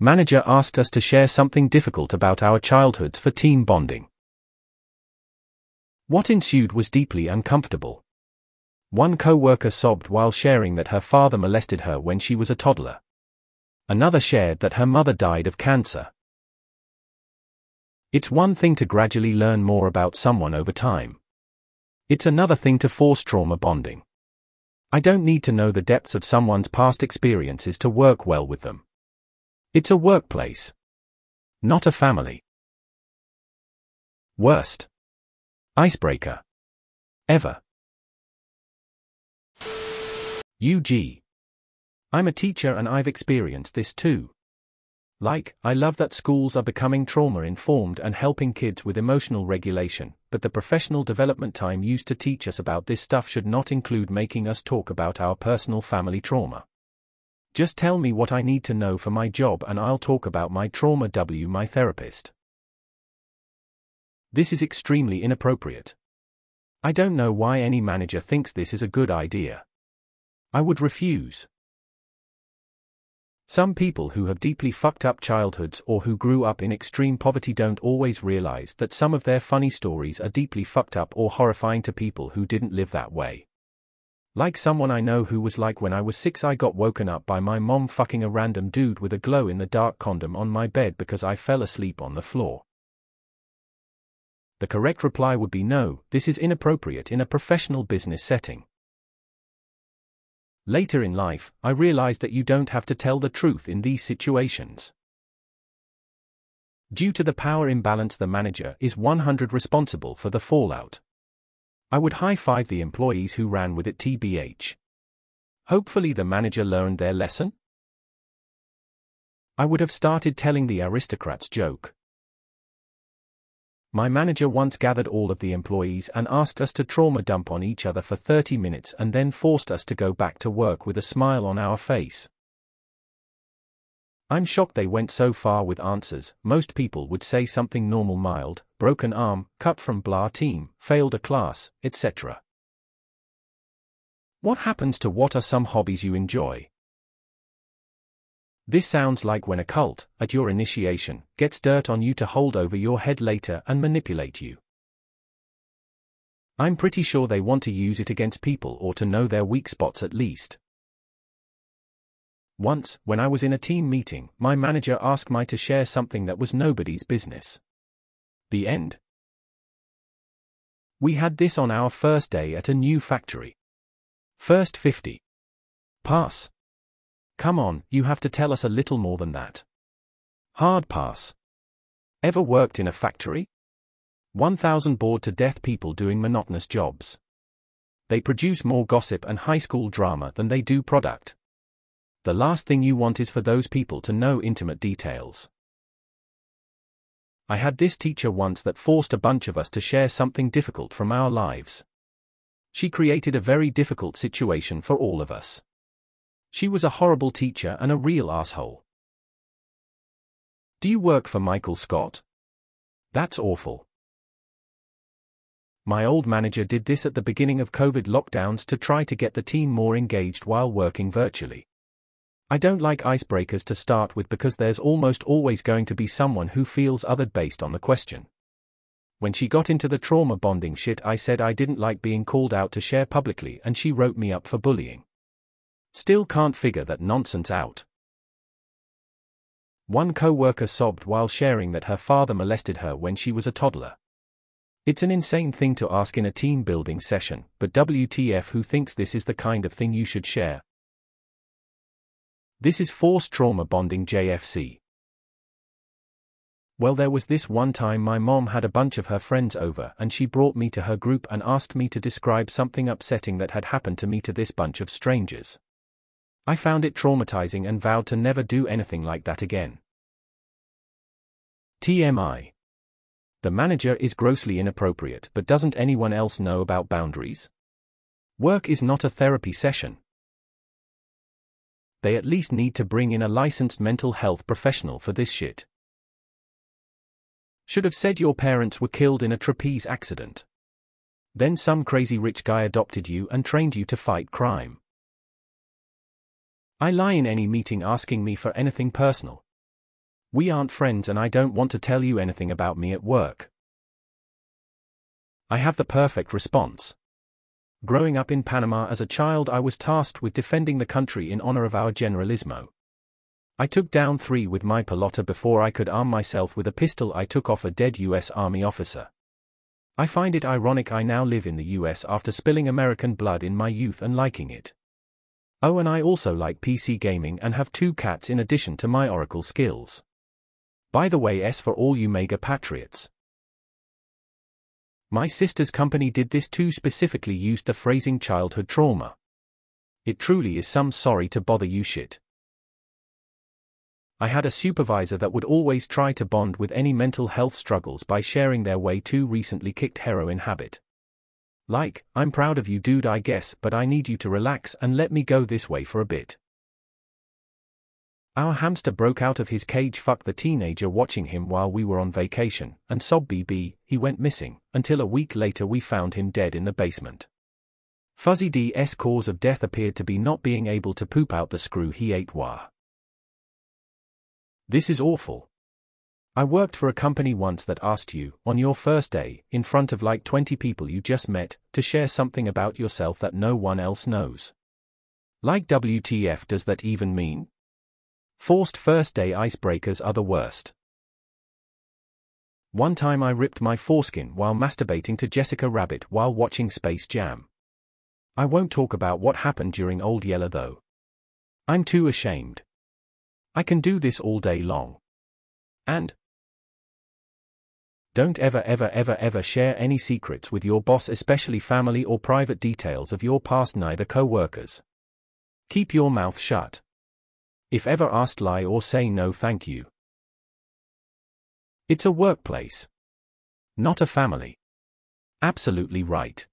Manager asked us to share something difficult about our childhoods for team bonding. What ensued was deeply uncomfortable. One co-worker sobbed while sharing that her father molested her when she was a toddler. Another shared that her mother died of cancer. It's one thing to gradually learn more about someone over time. It's another thing to force trauma bonding. I don't need to know the depths of someone's past experiences to work well with them. It's a workplace. Not a family. Worst. Icebreaker. Ever. UG. I'm a teacher and I've experienced this too. Like, I love that schools are becoming trauma informed and helping kids with emotional regulation, but the professional development time used to teach us about this stuff should not include making us talk about our personal family trauma. Just tell me what I need to know for my job and I'll talk about my trauma W my therapist. This is extremely inappropriate. I don't know why any manager thinks this is a good idea. I would refuse. Some people who have deeply fucked up childhoods or who grew up in extreme poverty don't always realize that some of their funny stories are deeply fucked up or horrifying to people who didn't live that way. Like someone I know who was like when I was six, I got woken up by my mom fucking a random dude with a glow in the dark condom on my bed because I fell asleep on the floor. The correct reply would be no, this is inappropriate in a professional business setting. Later in life, I realized that you don't have to tell the truth in these situations. Due to the power imbalance, the manager is 100 responsible for the fallout. I would high five the employees who ran with it, TBH. Hopefully, the manager learned their lesson. I would have started telling the aristocrats joke. My manager once gathered all of the employees and asked us to trauma dump on each other for 30 minutes and then forced us to go back to work with a smile on our face. I'm shocked they went so far with answers. Most people would say something normal mild, broken arm, cut from blah team, failed a class, etc. What happens to what are some hobbies you enjoy? This sounds like when a cult, at your initiation, gets dirt on you to hold over your head later and manipulate you. I'm pretty sure they want to use it against people or to know their weak spots at least. Once, when I was in a team meeting, my manager asked me to share something that was nobody's business. The end. We had this on our first day at a new factory. First 50. Pass. Come on, you have to tell us a little more than that. Hard pass. Ever worked in a factory? 1,000 bored to death people doing monotonous jobs. They produce more gossip and high school drama than they do product. The last thing you want is for those people to know intimate details. I had this teacher once that forced a bunch of us to share something difficult from our lives. She created a very difficult situation for all of us. She was a horrible teacher and a real asshole. Do you work for Michael Scott? That's awful. My old manager did this at the beginning of COVID lockdowns to try to get the team more engaged while working virtually. I don't like icebreakers to start with because there's almost always going to be someone who feels othered based on the question. When she got into the trauma bonding shit, I said I didn't like being called out to share publicly, and she wrote me up for bullying. Still can't figure that nonsense out. One co-worker sobbed while sharing that her father molested her when she was a toddler. It's an insane thing to ask in a team building session, but WTF who thinks this is the kind of thing you should share? This is forced trauma bonding JFC. Well, there was this one time my mom had a bunch of her friends over and she brought me to her group and asked me to describe something upsetting that had happened to me to this bunch of strangers. I found it traumatizing and vowed to never do anything like that again. TMI. The manager is grossly inappropriate, but doesn't anyone else know about boundaries? Work is not a therapy session. They at least need to bring in a licensed mental health professional for this shit. Should have said your parents were killed in a trapeze accident. Then some crazy rich guy adopted you and trained you to fight crime. I lie in any meeting asking me for anything personal. We aren't friends and I don't want to tell you anything about me at work. I have the perfect response. Growing up in Panama as a child, I was tasked with defending the country in honor of our Generalissimo. I took down three with my pelota before I could arm myself with a pistol I took off a dead U.S. Army officer. I find it ironic I now live in the US after spilling American blood in my youth and liking it. Oh, and I also like PC gaming and have two cats in addition to my Oracle skills. By the way, S for all you mega patriots. My sister's company did this too, specifically used the phrasing childhood trauma. It truly is some sorry to bother you shit. I had a supervisor that would always try to bond with any mental health struggles by sharing their way too recently kicked heroin habit. Like, I'm proud of you dude I guess but I need you to relax and let me go this way for a bit. Our hamster broke out of his cage fuck the teenager watching him while we were on vacation, and sob BB, he went missing, until a week later we found him dead in the basement. Fuzzy D's cause of death appeared to be not being able to poop out the screw he ate wah. This is awful. I worked for a company once that asked you, on your first day, in front of like 20 people you just met, to share something about yourself that no one else knows. Like WTF does that even mean? Forced first day icebreakers are the worst. One time I ripped my foreskin while masturbating to Jessica Rabbit while watching Space Jam. I won't talk about what happened during Old Yeller though. I'm too ashamed. I can do this all day long. And don't ever ever ever ever share any secrets with your boss especially family or private details of your past neither co-workers. Keep your mouth shut. If ever asked lie or say no thank you. It's a workplace. Not a family. Absolutely right.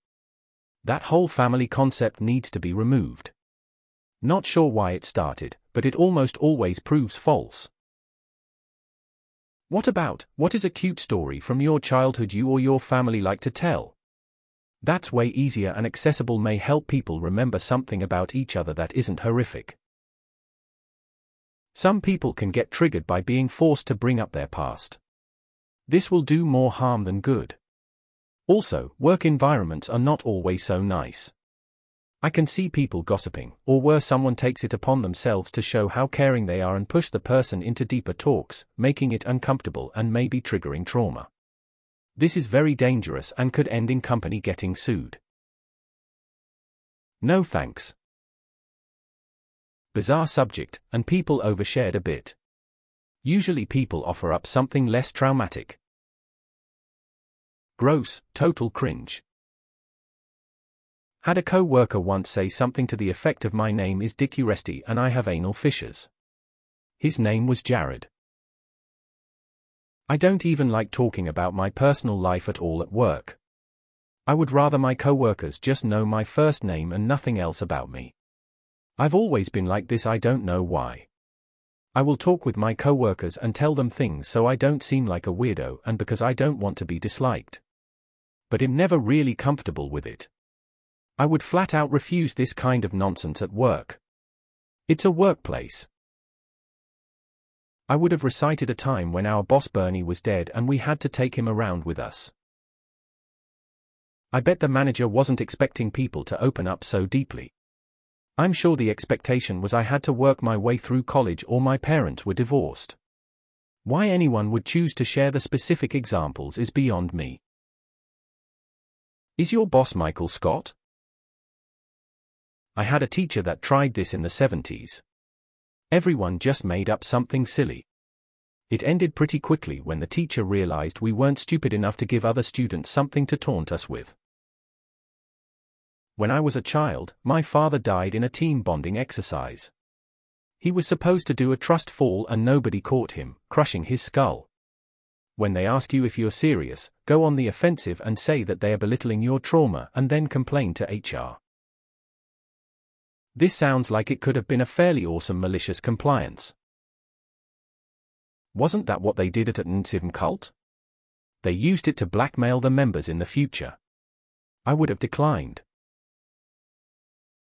That whole family concept needs to be removed. Not sure why it started, but it almost always proves false. What about, what is a cute story from your childhood you or your family like to tell? That's way easier and accessible may help people remember something about each other that isn't horrific. Some people can get triggered by being forced to bring up their past. This will do more harm than good. Also, work environments are not always so nice. I can see people gossiping, or worse, someone takes it upon themselves to show how caring they are and push the person into deeper talks, making it uncomfortable and maybe triggering trauma. This is very dangerous and could end in company getting sued. No thanks. Bizarre subject, and people overshared a bit. Usually people offer up something less traumatic. Gross, total cringe. Had a co-worker once say something to the effect of my name is Dick Uresti and I have anal fissures. His name was Jared. I don't even like talking about my personal life at all at work. I would rather my co-workers just know my first name and nothing else about me. I've always been like this I don't know why. I will talk with my co-workers and tell them things so I don't seem like a weirdo and because I don't want to be disliked. But I'm never really comfortable with it. I would flat out refuse this kind of nonsense at work. It's a workplace. I would have recited a time when our boss Bernie was dead and we had to take him around with us. I bet the manager wasn't expecting people to open up so deeply. I'm sure the expectation was I had to work my way through college or my parents were divorced. Why anyone would choose to share the specific examples is beyond me. Is your boss Michael Scott? I had a teacher that tried this in the 70s. Everyone just made up something silly. It ended pretty quickly when the teacher realized we weren't stupid enough to give other students something to taunt us with. When I was a child, my father died in a team bonding exercise. He was supposed to do a trust fall and nobody caught him, crushing his skull. When they ask you if you're serious, go on the offensive and say that they are belittling your trauma and then complain to HR. This sounds like it could have been a fairly awesome malicious compliance. Wasn't that what they did at an NXIVM cult? They used it to blackmail the members in the future. I would have declined.